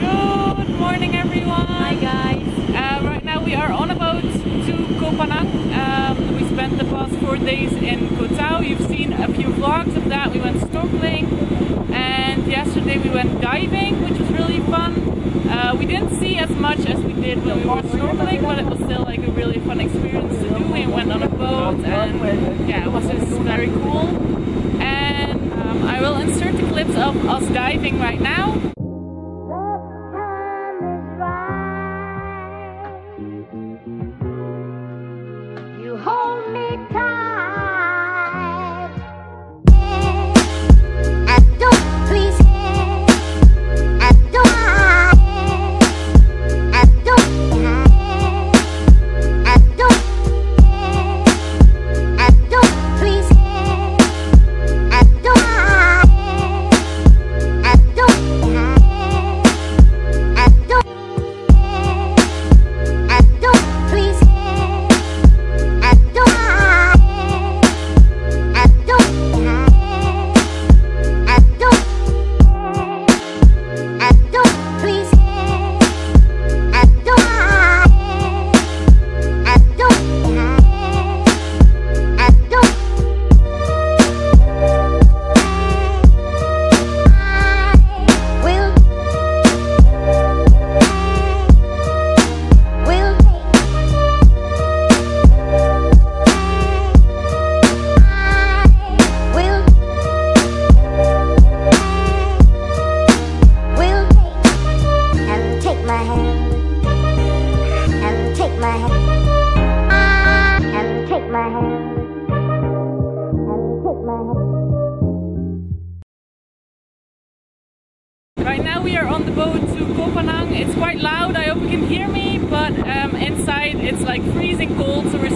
Good morning, everyone. Hi guys. Uh, right now we are on a boat to Koh Phangan. Um, we spent the past four days in Koh Tao. You've seen a few vlogs of that. We went snorkeling, and yesterday we went diving, which was really fun. Uh, we didn't see as much as we did when we were snorkeling, but it was still like a really fun experience to do. We went on a boat, and yeah, it was just very cool. And um, I will insert the clips of us diving right now. My hand and take my hand. Right now we are on the boat to Koh. It's quite loud. I hope you can hear me, but um, inside it's like freezing cold, so we're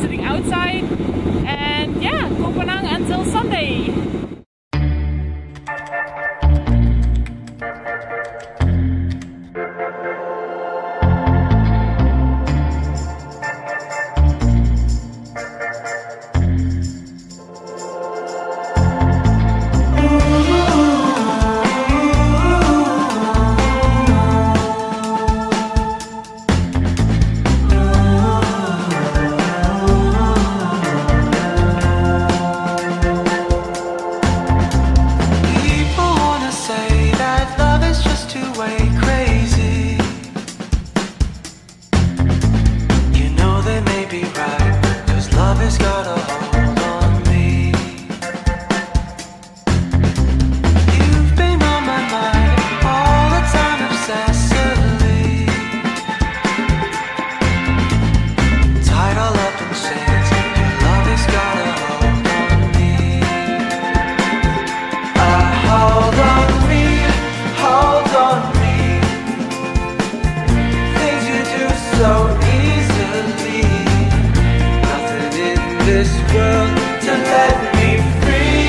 to let me free.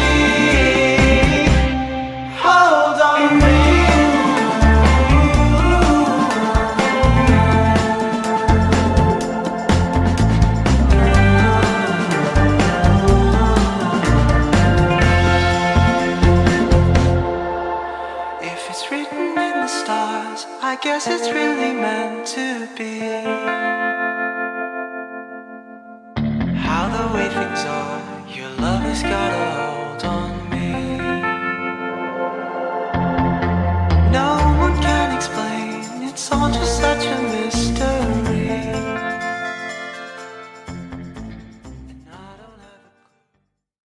Hold on me. If it's written in the stars, I guess it's really meant to be. How the way things are, got a hold on me. No one can explain, it's all just such a mystery.